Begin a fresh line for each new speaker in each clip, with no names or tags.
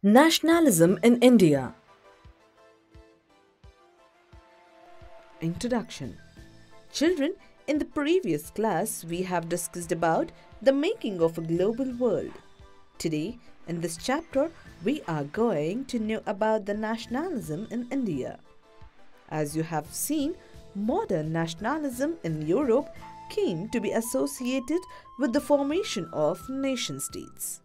Nationalism in India Introduction Children, in the previous class we have discussed about the making of a global world. Today, in this chapter, we are going to know about the nationalism in India. As you have seen, modern nationalism in Europe came to be associated with the formation of nation states.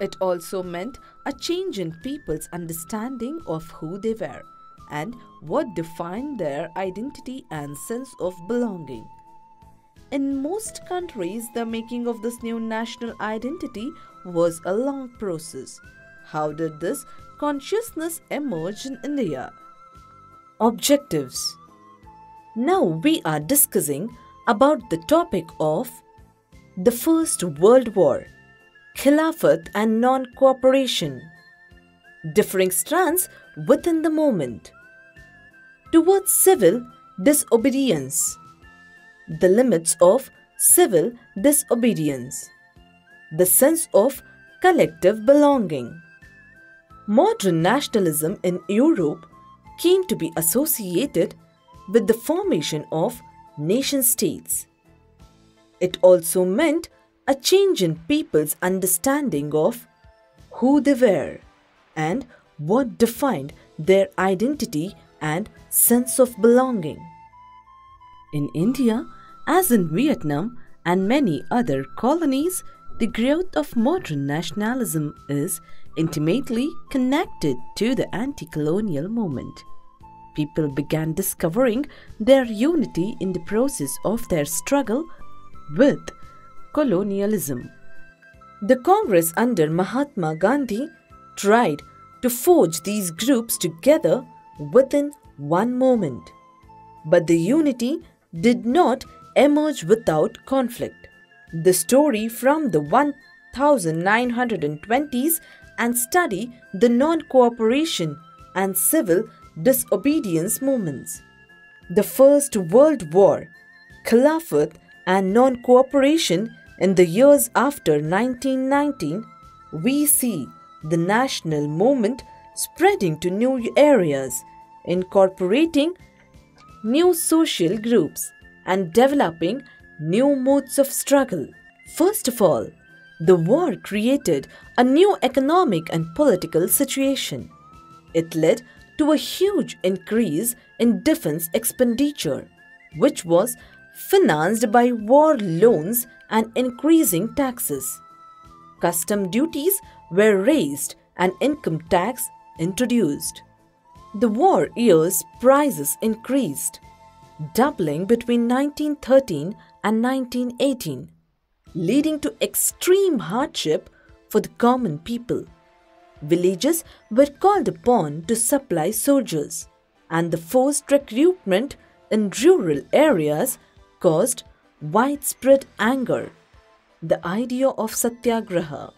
It also meant a change in people's understanding of who they were and what defined their identity and sense of belonging. In most countries, the making of this new national identity was a long process. How did this consciousness emerge in India? Objectives Now we are discussing about the topic of the First World War Khilafat and non cooperation. Differing strands within the movement. Towards civil disobedience. The limits of civil disobedience. The sense of collective belonging. Modern nationalism in Europe came to be associated with the formation of nation states. It also meant a change in people's understanding of who they were and what defined their identity and sense of belonging. In India, as in Vietnam and many other colonies, the growth of modern nationalism is intimately connected to the anti colonial movement. People began discovering their unity in the process of their struggle with colonialism. The Congress under Mahatma Gandhi tried to forge these groups together within one moment. But the unity did not emerge without conflict. The story from the 1920s and study the non cooperation and civil disobedience movements. The First World War, Khilafat, and non cooperation in the years after 1919, we see the national movement spreading to new areas, incorporating new social groups, and developing new modes of struggle. First of all, the war created a new economic and political situation. It led to a huge increase in defense expenditure, which was financed by war loans and increasing taxes. Custom duties were raised and income tax introduced. The war years prices increased, doubling between 1913 and 1918, leading to extreme hardship for the common people. Villages were called upon to supply soldiers, and the forced recruitment in rural areas caused widespread anger. The idea of satyagraha.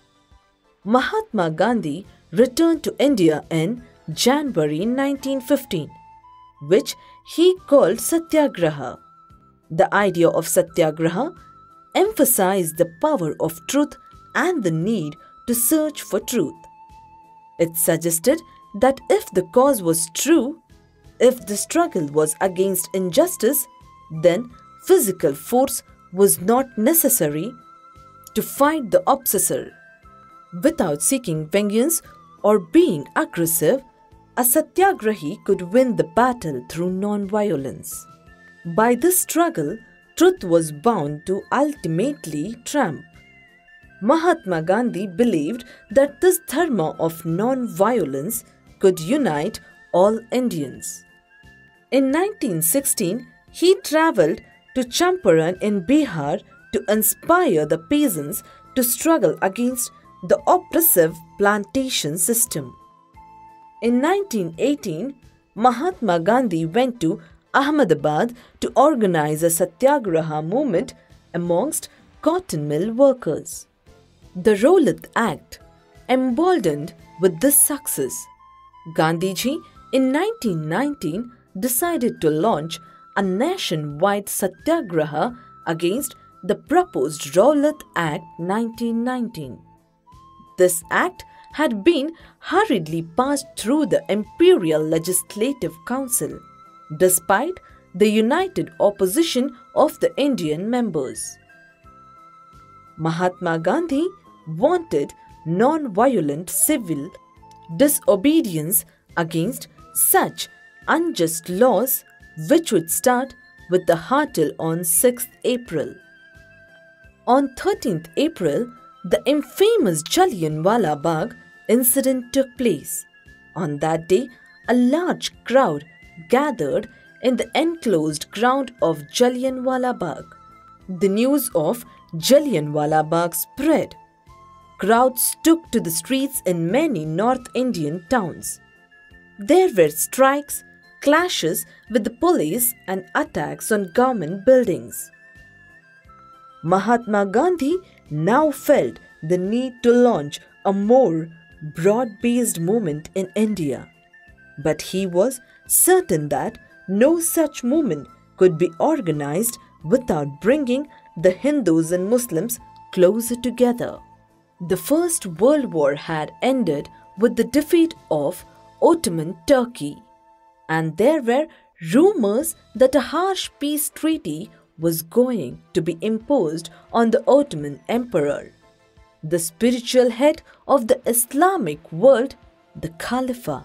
Mahatma Gandhi returned to India in January 1915, which he called satyagraha. The idea of satyagraha emphasized the power of truth and the need to search for truth. It suggested that if the cause was true, if the struggle was against injustice, then physical force was not necessary to fight the obsessor. Without seeking vengeance or being aggressive, a satyagrahi could win the battle through non-violence. By this struggle, truth was bound to ultimately triumph. Mahatma Gandhi believed that this dharma of non-violence could unite all Indians. In 1916, he travelled to Champaran in Bihar to inspire the peasants to struggle against the oppressive plantation system. In 1918, Mahatma Gandhi went to Ahmedabad to organize a satyagraha movement amongst cotton mill workers. The Rowlatt Act emboldened with this success. Gandhiji in 1919 decided to launch a nationwide satyagraha against the proposed Rowlatt Act 1919. This act had been hurriedly passed through the Imperial Legislative Council, despite the united opposition of the Indian members. Mahatma Gandhi wanted non violent civil disobedience against such unjust laws, which would start with the Hartal on 6th April. On 13th April, the infamous Jallianwala Bagh incident took place. On that day, a large crowd gathered in the enclosed ground of Jallianwala Bagh. The news of Jallianwala Bagh spread. Crowds took to the streets in many North Indian towns. There were strikes, clashes with the police, and attacks on government buildings. Mahatma Gandhi now felt the need to launch a more broad based movement in India. But he was certain that no such movement could be organized without bringing the Hindus and Muslims closer together. The First World War had ended with the defeat of Ottoman Turkey, and there were rumors that a harsh peace treaty was going to be imposed on the Ottoman Emperor, the spiritual head of the Islamic world, the Caliphate.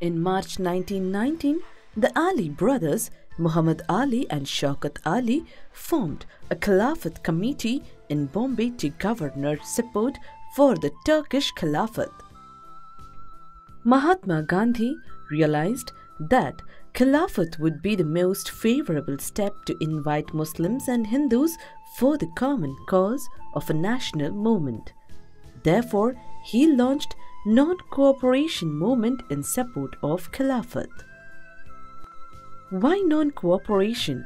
In March 1919, the Ali brothers, Muhammad Ali and Shaukat Ali, formed a Caliphate committee in Bombay to governor support for the Turkish Caliphate. Mahatma Gandhi realized that Caliphate would be the most favorable step to invite Muslims and Hindus for the common cause of a national movement. Therefore, he launched non-cooperation movement in support of Caliphate. Why non-cooperation?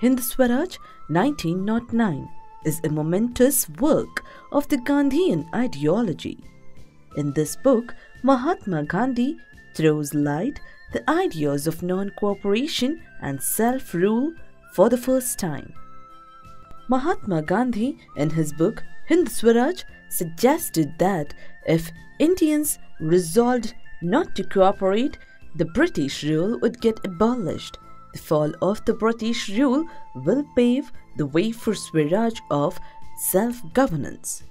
Hind Swaraj 1909 is a momentous work of the Gandhian ideology. In this book, Mahatma Gandhi throws light the ideas of non-cooperation and self-rule for the first time. Mahatma Gandhi, in his book Hind Swaraj, suggested that if Indians resolved not to cooperate, the British rule would get abolished. The fall of the British rule will pave the way for Swaraj of self-governance.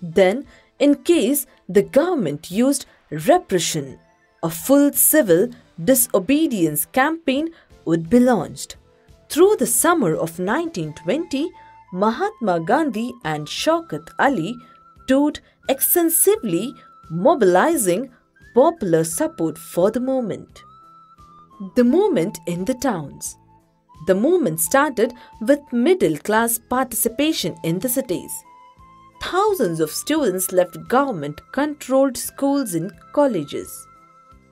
Then, in case the government used repression a full civil disobedience campaign would be launched. Through the summer of 1920, Mahatma Gandhi and Shaukat Ali toured extensively, mobilizing popular support for the movement. The movement in the towns. The movement started with middle class participation in the cities. Thousands of students left government controlled schools and colleges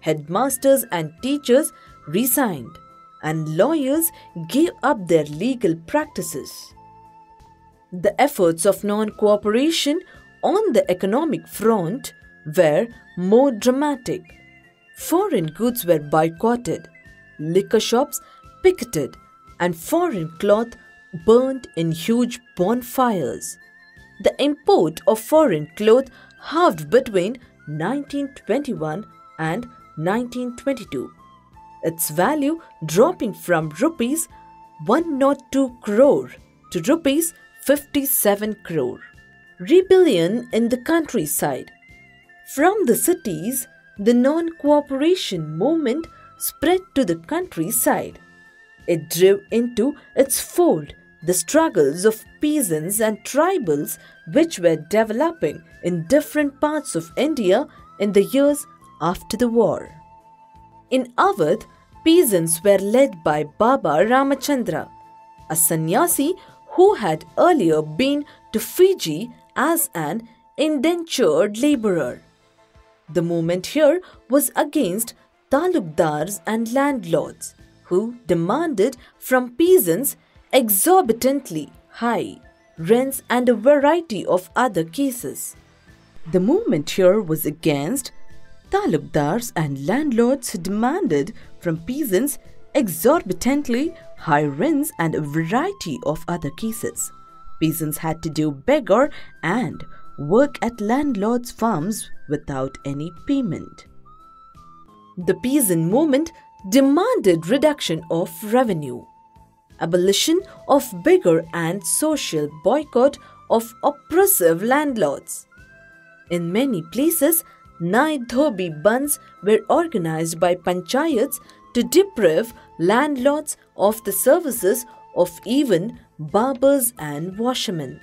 headmasters and teachers resigned, and lawyers gave up their legal practices. The efforts of non cooperation on the economic front were more dramatic. Foreign goods were boycotted, liquor shops picketed, and foreign cloth burnt in huge bonfires. The import of foreign cloth halved between 1921 and 1922, its value dropping from rupees 102 crore to rupees 57 crore. Rebellion in the countryside. From the cities, the non cooperation movement spread to the countryside. It drew into its fold the struggles of peasants and tribals which were developing in different parts of India in the years after the war. In Awadh, peasants were led by Baba Ramachandra, a sannyasi who had earlier been to Fiji as an indentured laborer. The movement here was against talukdars and landlords who demanded from peasants exorbitantly high rents and a variety of other cases. The movement here was against Talukdars and landlords demanded from peasants exorbitantly high rents and a variety of other cases. Peasants had to do begar and work at landlords' farms without any payment. The peasant movement demanded reduction of revenue, abolition of begar and social boycott of oppressive landlords. In many places, night dhobi bands were organized by panchayats to deprive landlords of the services of even barbers and washermen.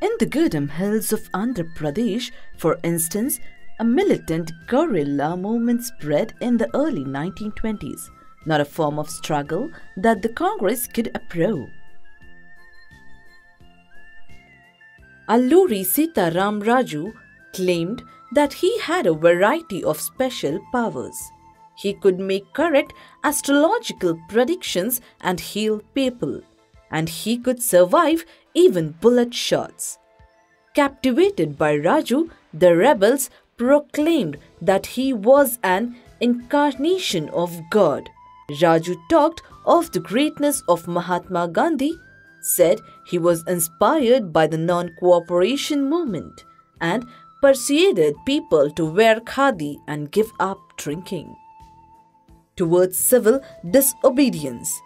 In the Gudem hills of Andhra Pradesh, for instance, a militant guerrilla movement spread in the early 1920s, not a form of struggle that the Congress could approve. Alluri Sitaram Raju claimed that he had a variety of special powers. He could make correct astrological predictions and heal people, and he could survive even bullet shots. Captivated by Raju, the rebels proclaimed that he was an incarnation of God. Raju talked of the greatness of Mahatma Gandhi, said he was inspired by the non cooperation movement, and persuaded people to wear khadi and give up drinking. Towards civil disobedience.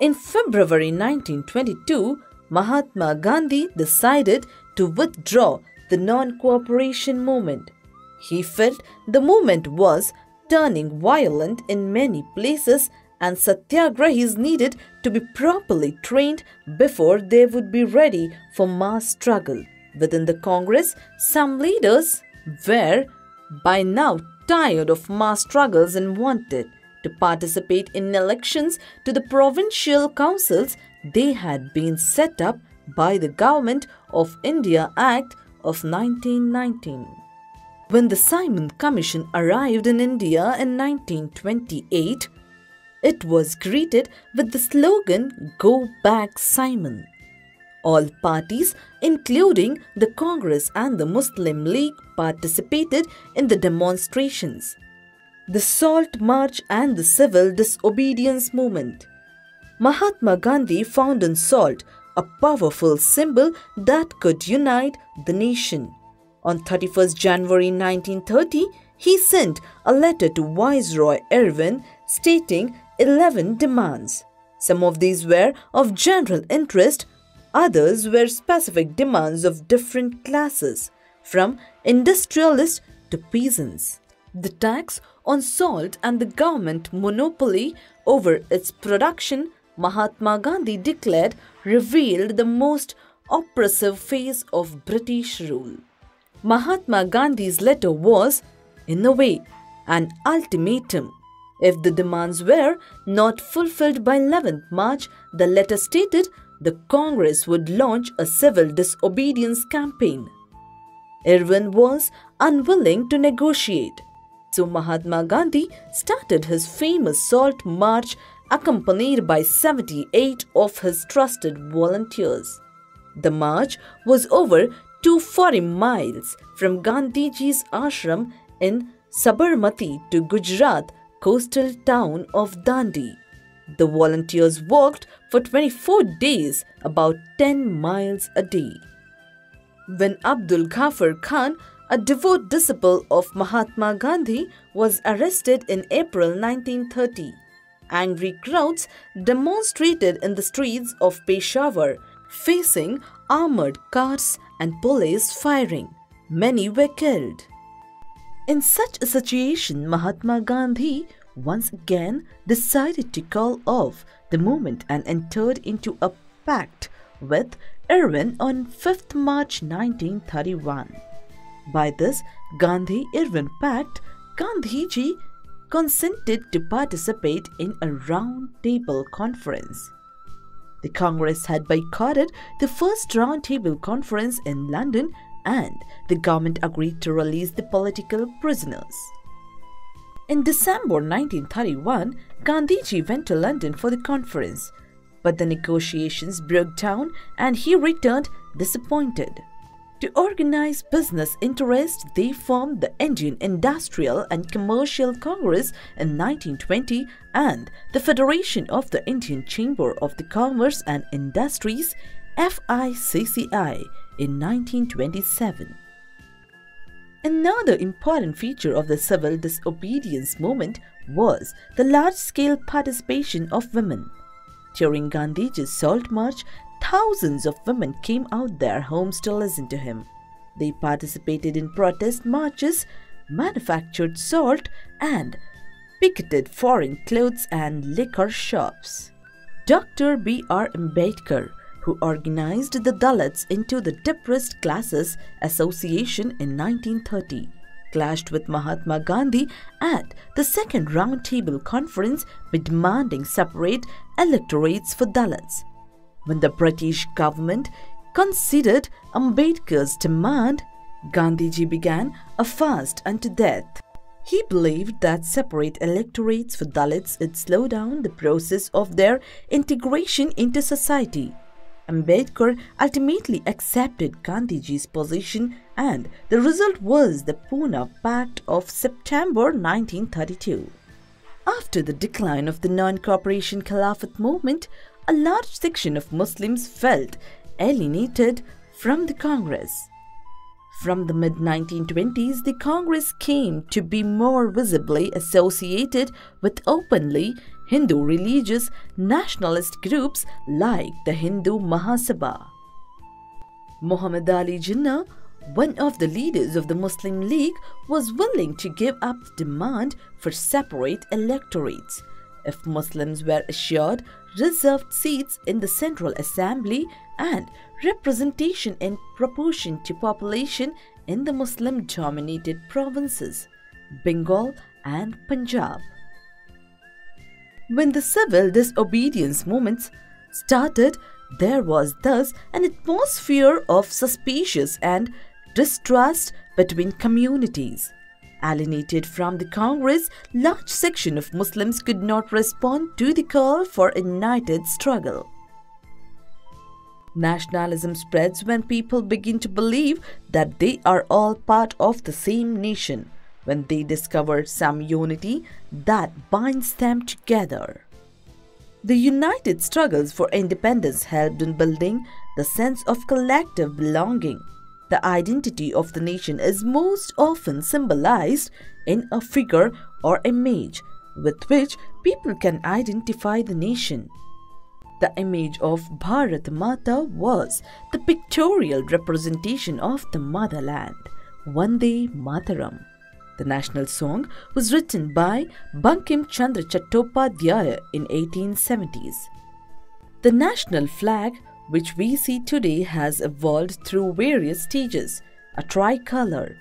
In February 1922, Mahatma Gandhi decided to withdraw the non cooperation movement. He felt the movement was turning violent in many places and satyagrahis needed to be properly trained before they would be ready for mass struggle. Within the Congress, some leaders were by now tired of mass struggles and wanted to participate in elections to the provincial councils they had been set up by the Government of India Act of 1919. When the Simon Commission arrived in India in 1928, it was greeted with the slogan Go Back Simon. All parties, including the Congress and the Muslim League, participated in the demonstrations. The Salt March and the Civil Disobedience Movement. Mahatma Gandhi found in salt a powerful symbol that could unite the nation. On 31st January 1930, he sent a letter to Viceroy Irwin stating 11 demands. Some of these were of general interest, others were specific demands of different classes, from industrialists to peasants. The tax on salt and the government monopoly over its production, Mahatma Gandhi declared, revealed the most oppressive phase of British rule. Mahatma Gandhi's letter was, in a way, an ultimatum. If the demands were not fulfilled by 11th March, the letter stated the Congress would launch a civil disobedience campaign. Irwin was unwilling to negotiate. So Mahatma Gandhi started his famous Salt March accompanied by 78 of his trusted volunteers. The march was over 240 miles from Gandhiji's ashram in Sabarmati to Gujarat coastal town of Dandi. The volunteers walked for 24 days, about 10 miles a day. When Abdul Ghaffar Khan, a devout disciple of Mahatma Gandhi, was arrested in April 1930, angry crowds demonstrated in the streets of Peshawar, facing armored cars and police firing. Many were killed. In such a situation, Mahatma Gandhi once again decided to call off the movement and entered into a pact with Irwin on 5th March 1931. By this Gandhi Irwin Pact, Gandhiji consented to participate in a round table conference. The Congress had boycotted the first round table conference in London and the government agreed to release the political prisoners. In December 1931, Gandhiji went to London for the conference, but the negotiations broke down and he returned disappointed. To organize business interests, they formed the Indian Industrial and Commercial Congress in 1920 and the Federation of the Indian Chamber of the Commerce and Industries FICCI in 1927. Another important feature of the civil disobedience movement was the large-scale participation of women. During Gandhiji's Salt March, thousands of women came out their homes to listen to him. They participated in protest marches, manufactured salt, and picketed foreign clothes and liquor shops. Dr. B.R. Ambedkar, who organized the Dalits into the Depressed Classes Association in 1930, clashed with Mahatma Gandhi at the Second Roundtable Conference by demanding separate electorates for Dalits. When the British government considered Ambedkar's demand, Gandhiji began a fast unto death. He believed that separate electorates for Dalits would slow down the process of their integration into society. Ambedkar ultimately accepted Gandhiji's position and the result was the Pune Pact of September 1932. After the decline of the non-cooperation Khilafat movement, a large section of Muslims felt alienated from the Congress. From the mid 1920s, the Congress came to be more visibly associated with openly Hindu religious nationalist groups like the Hindu Mahasabha. Muhammad Ali Jinnah, one of the leaders of the Muslim League, was willing to give up the demand for separate electorates if Muslims were assured reserved seats in the Central Assembly and representation in proportion to population in the Muslim dominated provinces, Bengal and Punjab. When the civil disobedience movements started, there was thus an atmosphere of suspicious and distrust between communities. Alienated from the Congress, large section of Muslims could not respond to the call for a united struggle. Nationalism spreads when people begin to believe that they are all part of the same nation, when they discover some unity that binds them together. The united struggles for independence helped in building the sense of collective belonging. The identity of the nation is most often symbolized in a figure or image with which people can identify the nation. The image of Bharat Mata was the pictorial representation of the motherland, Vande Mataram. The national song was written by Bankim Chandra Chattopadhyaya in 1870s. The national flag, which we see today, has evolved through various stages. A tricolor,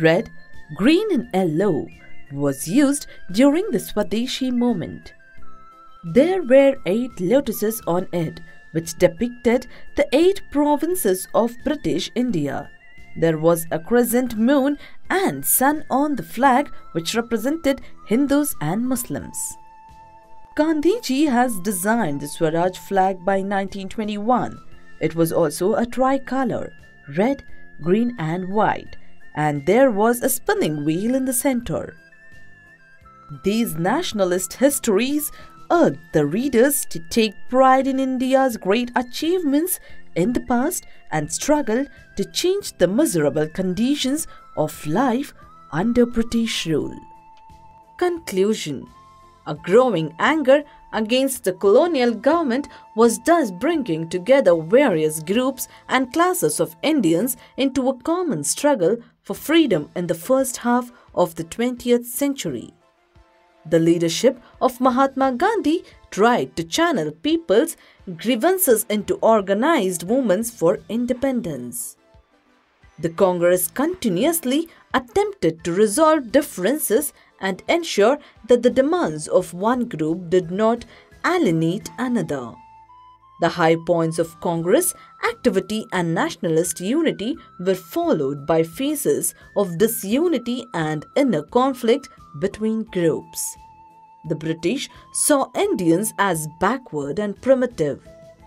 red, green and yellow, was used during the Swadeshi movement. There were eight lotuses on it, which depicted the eight provinces of British India. There was a crescent moon and sun on the flag, which represented Hindus and Muslims. Gandhiji has designed the Swaraj flag by 1921. It was also a tricolor, red, green and white, and there was a spinning wheel in the center. These nationalist histories urged the readers to take pride in India's great achievements in the past and struggle to change the miserable conditions of life under British rule. Conclusion A growing anger against the colonial government was thus bringing together various groups and classes of Indians into a common struggle for freedom in the first half of the 20th century. The leadership of Mahatma Gandhi tried to channel people's grievances into organized movements for independence. The Congress continuously attempted to resolve differences and ensure that the demands of one group did not alienate another. The high points of Congress activity and nationalist unity were followed by phases of disunity and inner conflict between groups. The British saw Indians as backward and primitive,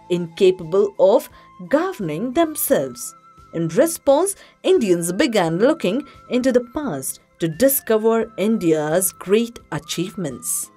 incapable of governing themselves. In response, Indians began looking into the past to discover India's great achievements.